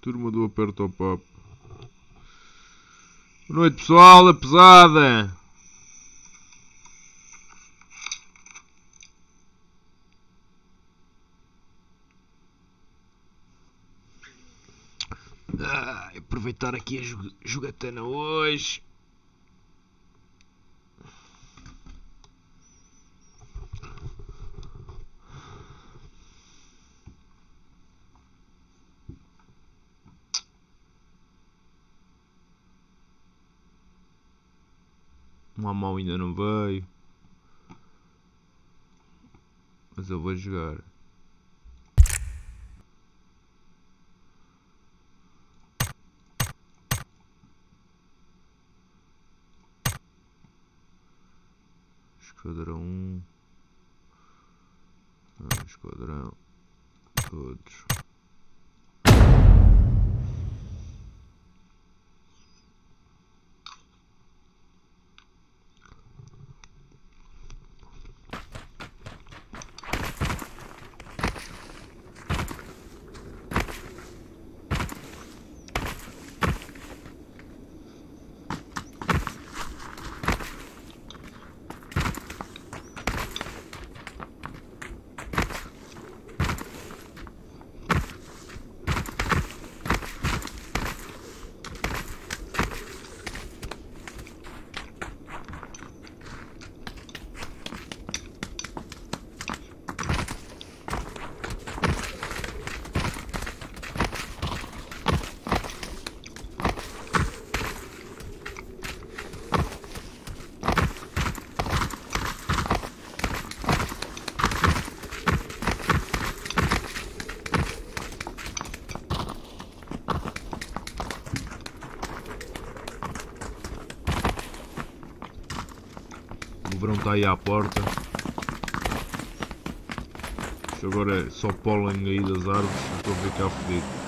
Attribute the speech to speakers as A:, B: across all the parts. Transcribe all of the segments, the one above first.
A: Turma do aperto ao papo. Boa noite pessoal, a pesada! Ah, aproveitar aqui a jogatana hoje. O Mamão ainda não veio. Mas eu vou jogar. Esquadrão 1 Esquadrão Todos aí à porta. Isto agora é só pólen aí das árvores, estou a ficar fodido.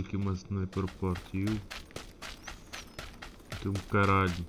A: aqui uma sniper para o Tem um caralho.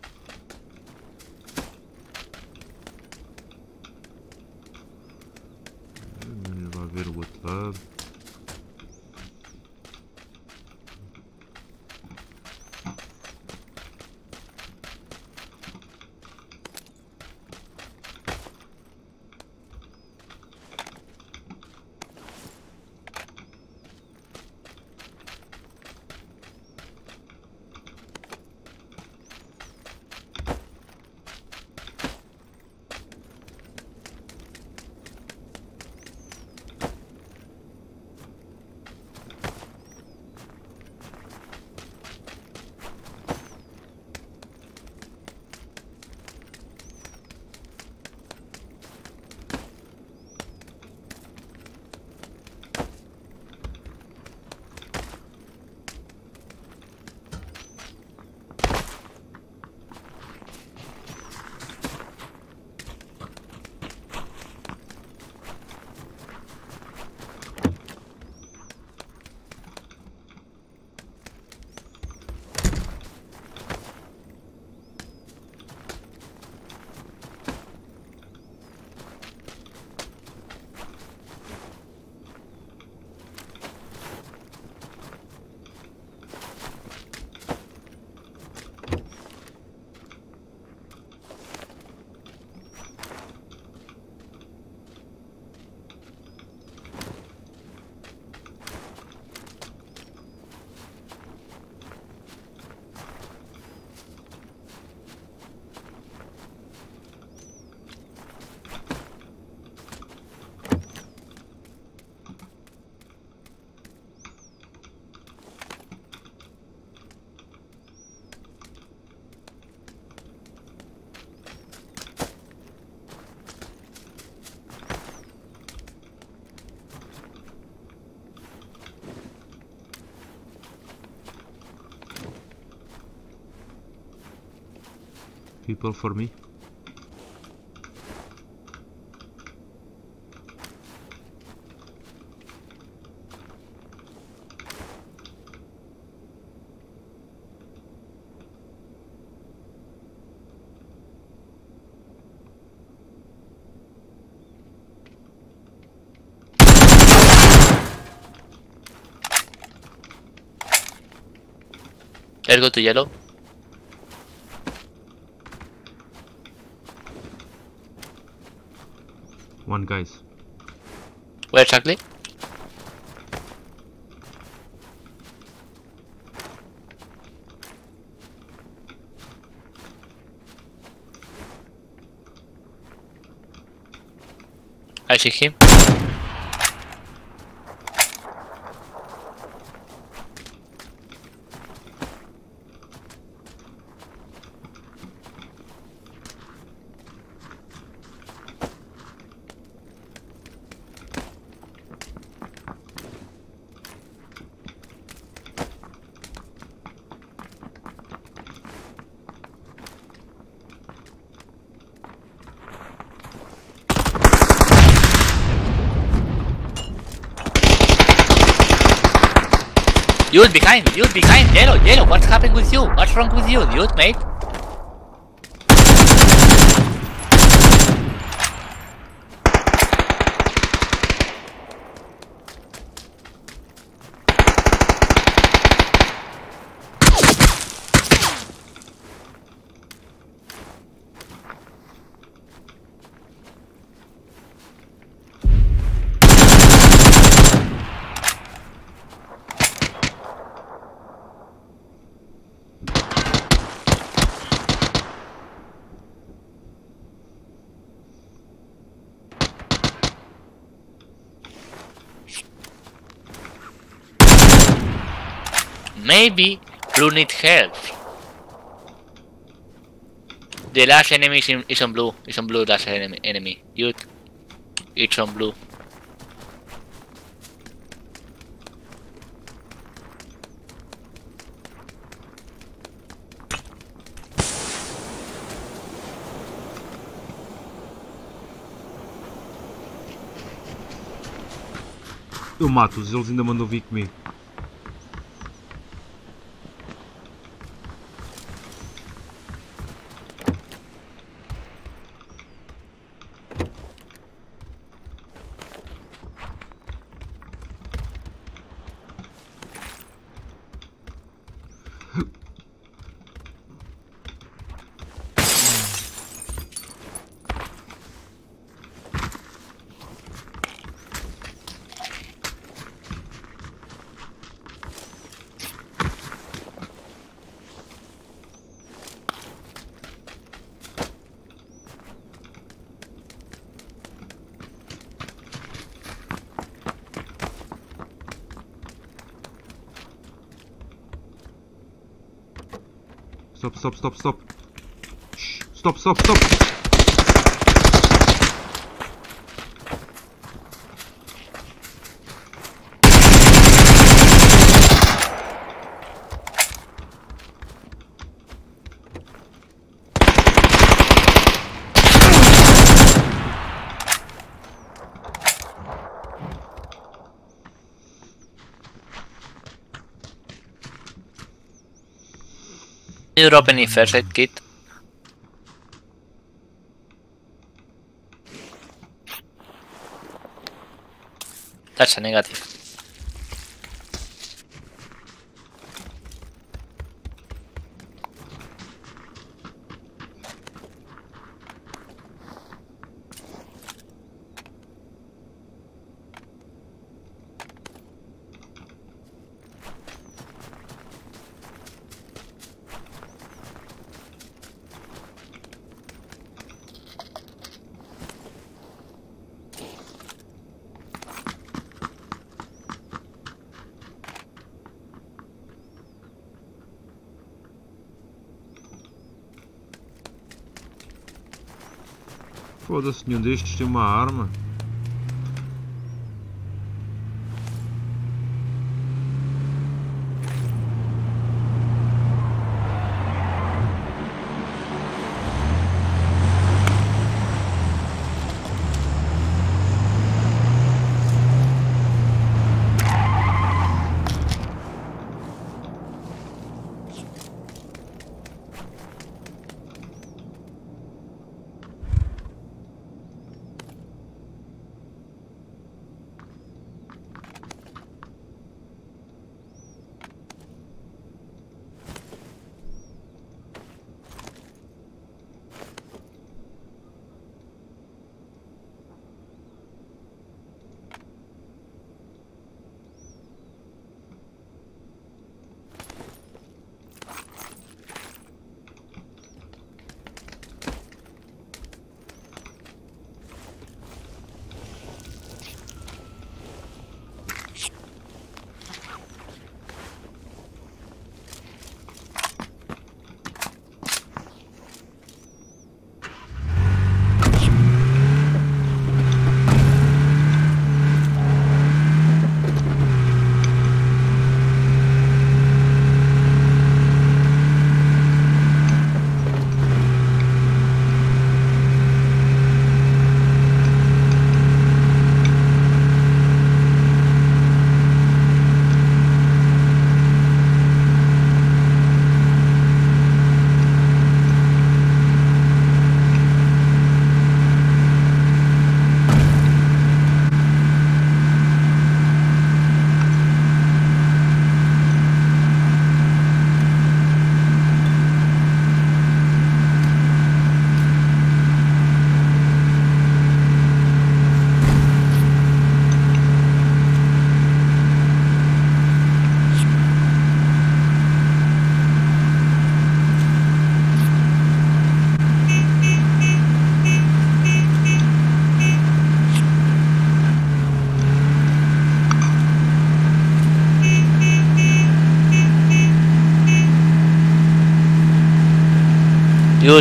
A: People for me.
B: Yellow.
A: One guys.
B: Where exactly? I see him. Dude, behind, dude, behind, yellow, yellow, what's happening with you? What's wrong with you, dude, mate? Maybe blue need help. The last enemy is, in, is on blue. Is on blue. Last enemy. Enemy. Dude, it's on blue.
A: Eu mato-os, eles ainda mandam vir comigo. стоп, стоп, стоп, стоп. Стоп, стоп, стоп.
B: You drop any first aid kit? That's a negative.
A: Foda-se, nenhum destes tem uma arma.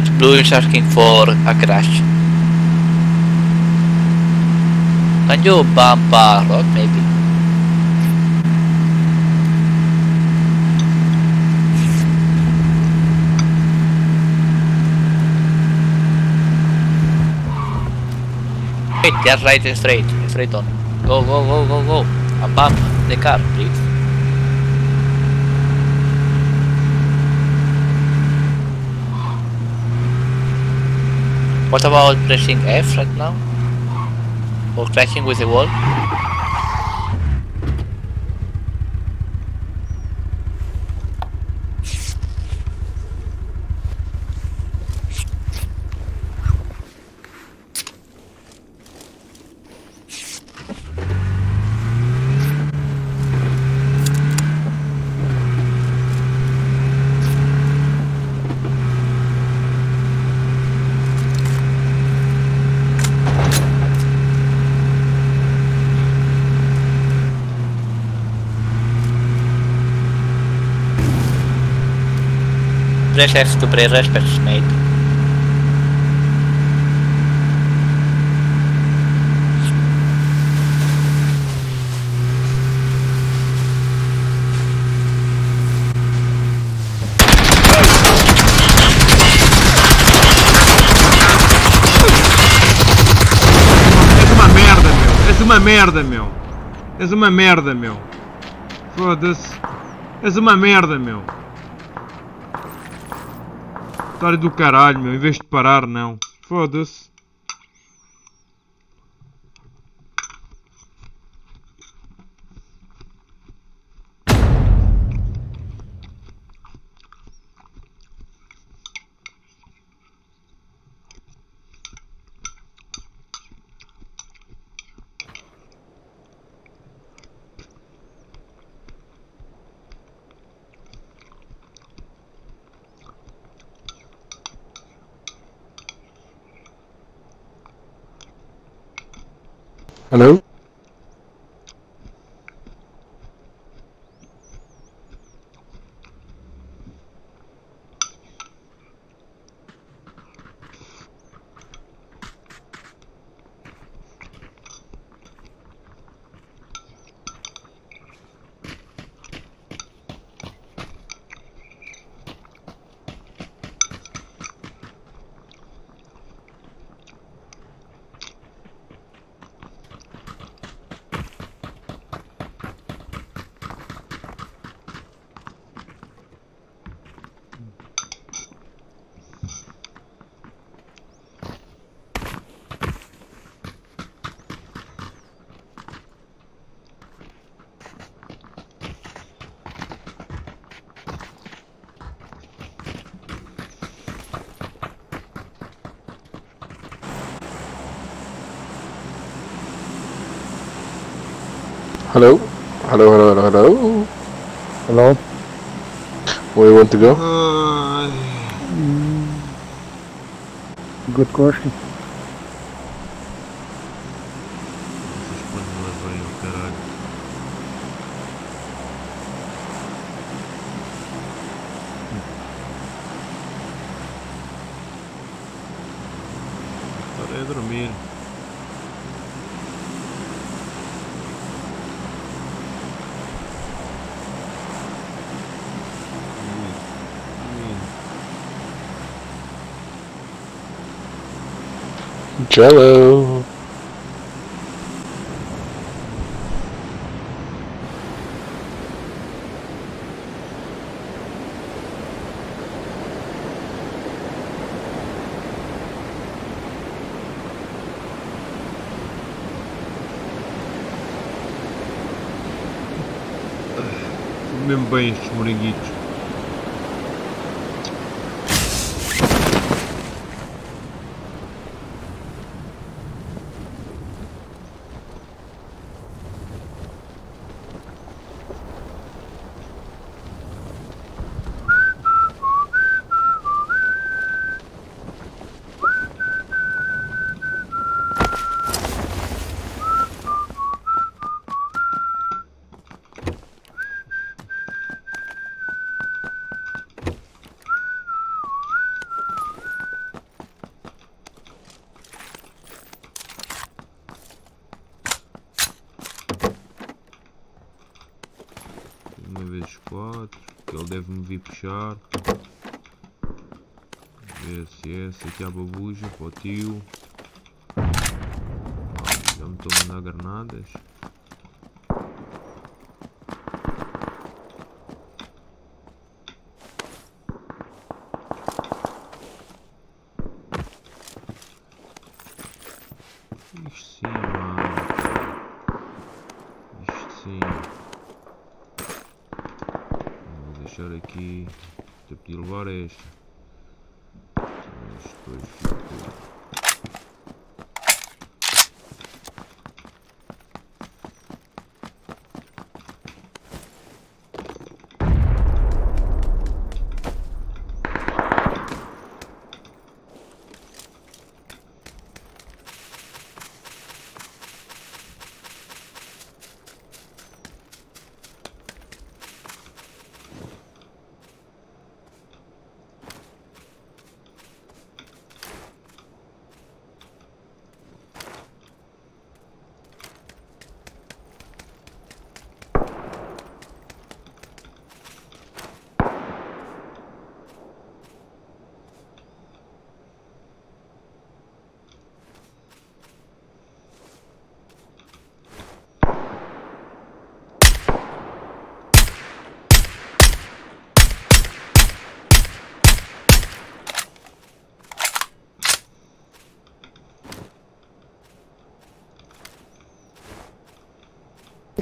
B: Blue is asking for a crash. Can you bump a rock maybe? Wait, just right straight, straight on. Go, go, go, go, go. And bump the car, please. What about pressing F right now? Or crashing with the wall? Tudo para rasper snake
A: és uma merda, meu. És uma merda, meu. És uma merda, meu. Foda-se. És uma merda, meu. Otário do caralho, meu. Em vez de parar, não. Foda-se.
C: Hello? Hello? Hello, hello, hello, hello.
D: Hello?
C: Where you want to go?
A: Ai.
D: Good question.
A: Essas panelas vêm
C: Jello.
A: Puxar. Ver se essa aqui é a babuja para o tio. Já me estou a mandar granadas.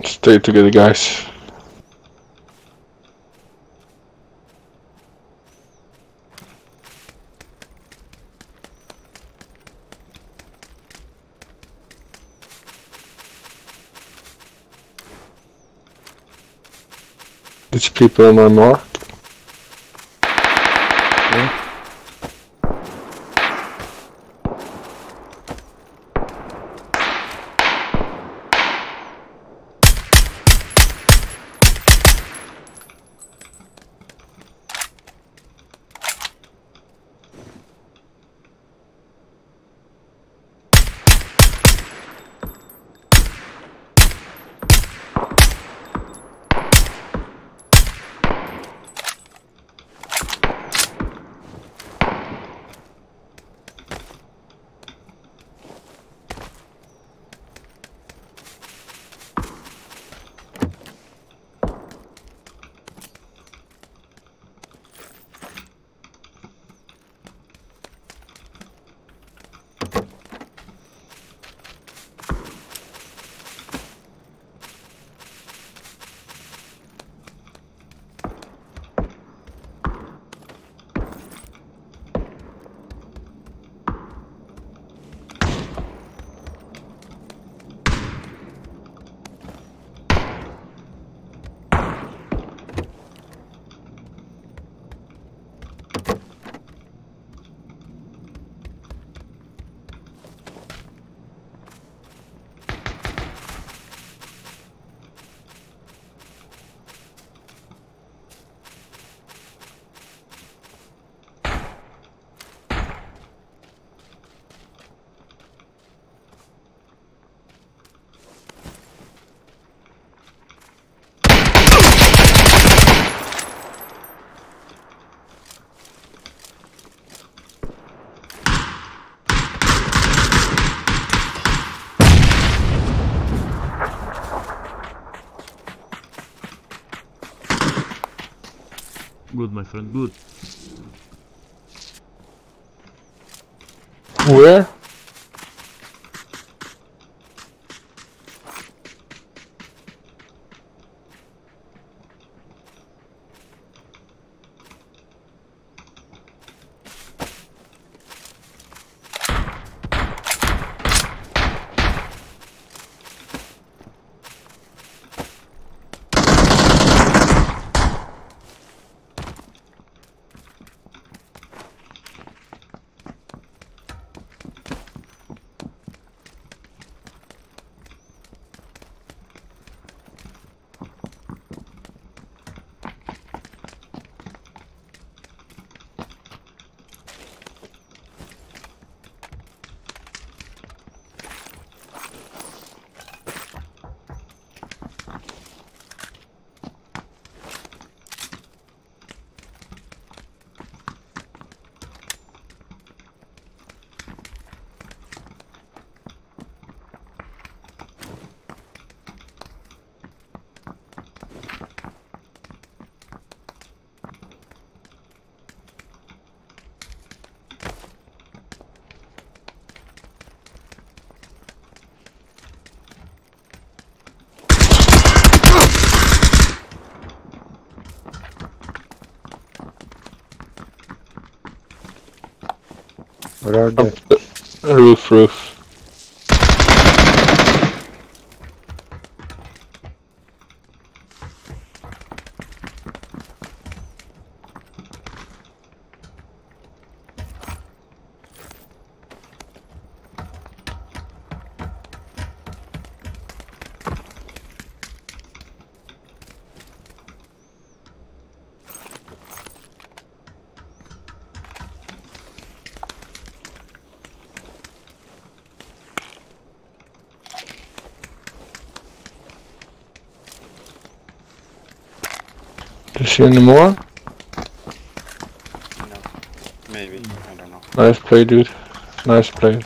C: Stay together, guys. There's people on my
A: Good, my friend, good.
C: Where?
D: Where are they?
C: Roof, roof. Do you see any more?
E: No. Maybe. I don't know.
C: Nice play, dude. Nice play.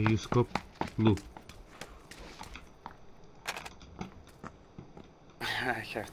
A: You scope blue.
E: I have